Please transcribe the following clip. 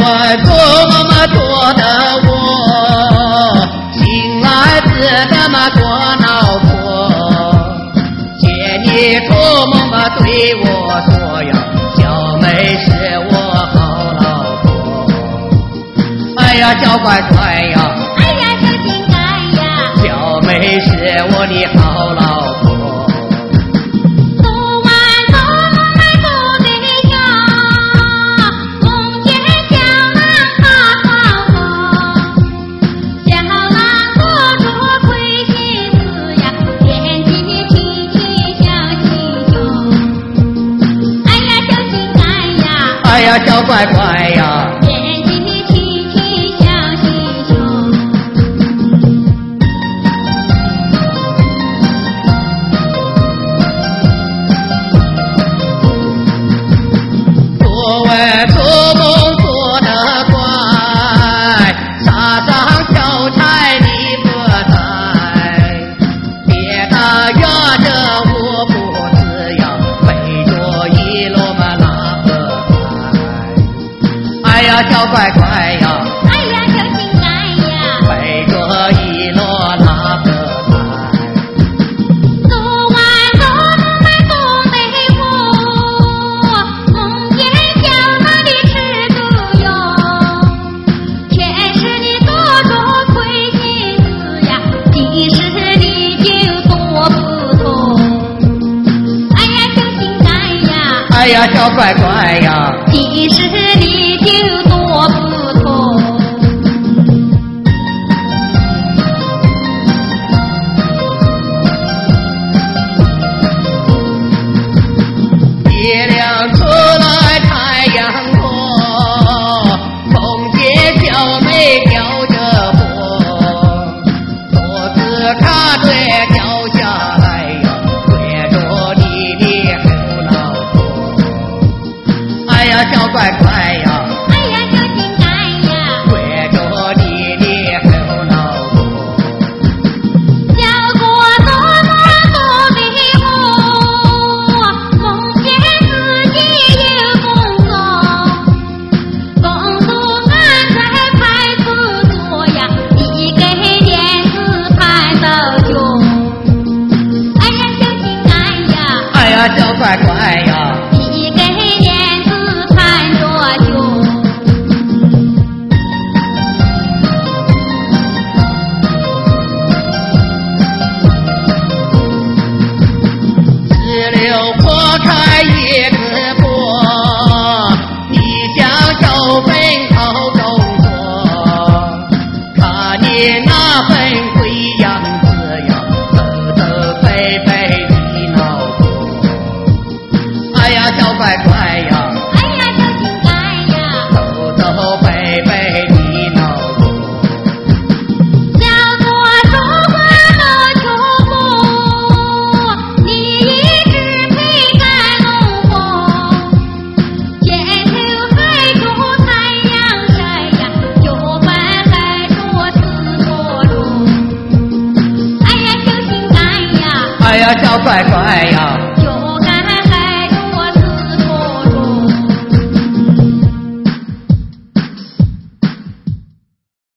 问做么做的我，心来自的么多恼火。见你做梦么对我说呀，小妹是我好老婆。哎呀，小乖乖呀，哎呀，小心肝呀，小妹是我的好老婆。小乖乖呀，小乖乖呀，哎呀，小心肝呀！背着一箩拉河菜。昨晚做梦见小郎的吃前世你亏心事呀，今世你就多不同。哎呀，小心肝呀！哎呀，小乖乖呀，今世你乖乖呀，一给电视看着穷。石榴破开叶子破，你向小坟讨工作。看你那份鬼样呀，小乖乖呀，哎呀，小呀！走走背背你你一直陪赶龙凤，前头还着太阳晒呀，脚板还着。哎呀，小呀！哎呀，小乖乖呀，